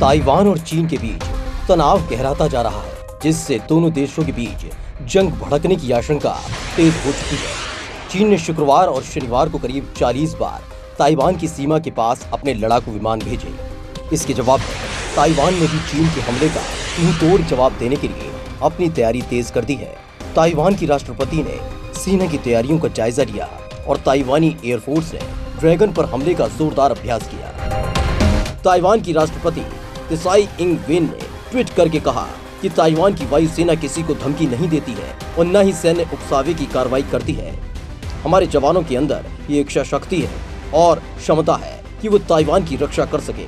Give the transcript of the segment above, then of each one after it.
Taiwan और चीन के बीच तनाव गहराता जा रहा है, जिससे दोनों देशों के बीच जंग भड़कने की आशंका तेज हो चुकी है। चीन ने शुक्रवार और शनिवार को करीब 40 बार ताइवान की सीमा के पास अपने लड़ाकू विमान भेजे। इसके जवाब में, ताइवान ने भी चीन के हमले का तोड़ जवाब देने के लिए अपनी तैयारी तेज कर दी है। ताइवान की राष्ट्रपति ने सेना की तैयारियों का जायजा लिया और ताइवानी एयरफोर्स ने ड्रैगन पर हमले का जोरदार अभ्यास किया। ताइवान की राष्ट्रपति तिसाई इंग वेन ने ट्वीट करके कहा कि ताइवान की वायुसेना किसी को धमकी नहीं देती है और न ही सैन्य उकसावे की कार्रवाई करती है। हमारे जवानों के अंदर ये इच्छा शक्ति है और क्षमता है कि वो ताइवान की रक्षा कर सके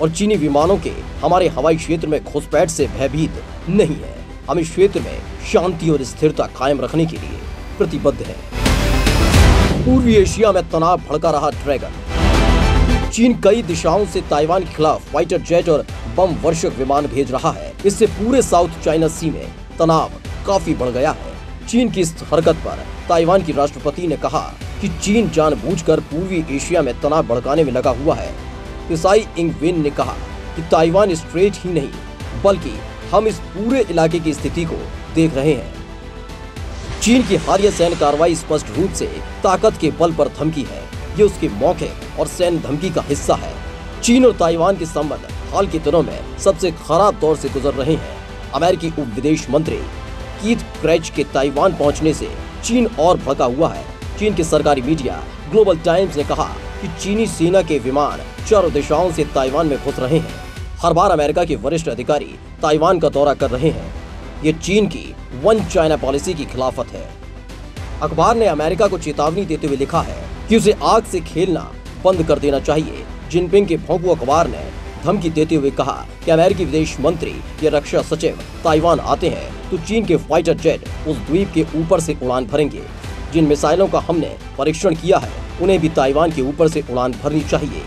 और चीनी विमानों के हमारे हवाई क्षेत्र में घुसपैठ से भयभीत नहीं है। हम इस क्षेत्र में शांति और स्थिरता कायम रखने के लिए प्रतिबद्ध है। पूर्वी एशिया में तनाव भड़का रहा ड्रैगन। चीन कई दिशाओं से ताइवान के खिलाफ फाइटर जेट और बम वर्षक विमान भेज रहा है। इससे पूरे साउथ चाइना सी में तनाव काफ़ी बढ़ गया है। चीन की इस हरकत पर ताइवान की राष्ट्रपति ने कहा कि चीन जानबूझकर पूर्वी एशिया में तनाव भड़काने में लगा हुआ है। ईसाई इंगवेन ने कहा कि ताइवान स्ट्रेट ही नहीं, बल्कि हम इस पूरे इलाके की स्थिति को देख रहे हैं। चीन की हालिया सैन्य कार्रवाई स्पष्ट रूप से ताकत के बल पर धमकी है। ये उसके मौके और सैन्य धमकी का हिस्सा है। चीन और ताइवान के संबंध हाल के दिनों में सबसे खराब दौर से गुजर रहे हैं। अमेरिकी उप विदेश मंत्री कीथ क्रेच के ताइवान पहुँचने से चीन और भड़का हुआ है। चीन के सरकारी मीडिया ग्लोबल टाइम्स ने कहा कि चीनी सेना के विमान चारों दिशाओं से ताइवान में घुस रहे हैं। हर बार अमेरिका के वरिष्ठ अधिकारी ताइवान का दौरा कर रहे हैं। ये चीन की वन चाइना पॉलिसी की खिलाफत है। अखबार ने अमेरिका को चेतावनी देते हुए लिखा है कि उसे आग से खेलना बंद कर देना चाहिए। जिनपिंग के भोंकू अखबार ने धमकी देते हुए कहा कि अमेरिकी विदेश मंत्री या रक्षा सचिव ताइवान आते हैं तो चीन के फाइटर जेट उस द्वीप के ऊपर से उड़ान भरेंगे। जिन मिसाइलों का हमने परीक्षण किया है, उन्हें भी ताइवान के ऊपर से उड़ान भरनी चाहिए।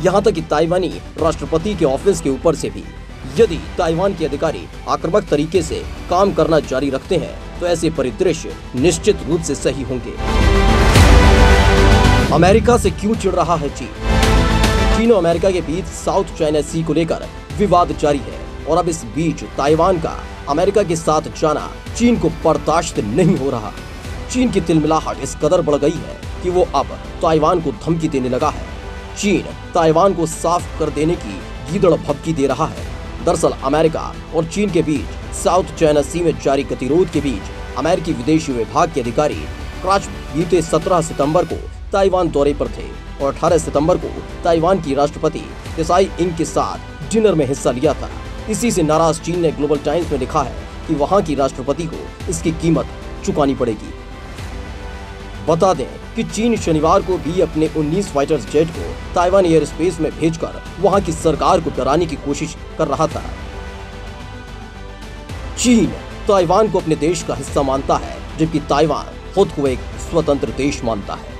यहाँ तक कि ताइवानी राष्ट्रपति के ऑफ़िस के ऊपर से भी। यदि ताइवान के अधिकारी आक्रामक तरीके से काम करना जारी रखते हैं तो ऐसे परिदृश्य निश्चित रूप से सही होंगे। अमेरिका से क्यों चिड़ रहा है चीन? चीन और अमेरिका के बीच साउथ चाइना सी को लेकर विवाद जारी है और अब इस बीच ताइवान का अमेरिका के साथ जाना चीन को बर्दाश्त नहीं हो रहा। चीन की तिलमिलाहट इस कदर बढ़ गई है कि वो अब ताइवान को धमकी देने लगा है। चीन ताइवान को साफ़ कर देने की गीदड़ भपकी दे रहा है। दरअसल अमेरिका और चीन के बीच साउथ चाइना सी में जारी गतिरोध के बीच अमेरिकी विदेशी विभाग के अधिकारी बीते 17 सितंबर को ताइवान दौरे पर थे और 18 सितंबर को ताइवान की राष्ट्रपति ईसाई इंग के साथ डिनर में हिस्सा लिया था। इसी से नाराज़ चीन ने ग्लोबल टाइम्स में लिखा है कि वहाँ की राष्ट्रपति को इसकी कीमत चुकानी पड़ेगी। बता दें कि चीन शनिवार को भी अपने 19 फाइटर्स जेट को ताइवान एयर स्पेस में भेजकर वहाँ की सरकार को डराने की कोशिश कर रहा था। चीन ताइवान को अपने देश का हिस्सा मानता है, जबकि ताइवान खुद को एक स्वतंत्र देश मानता है।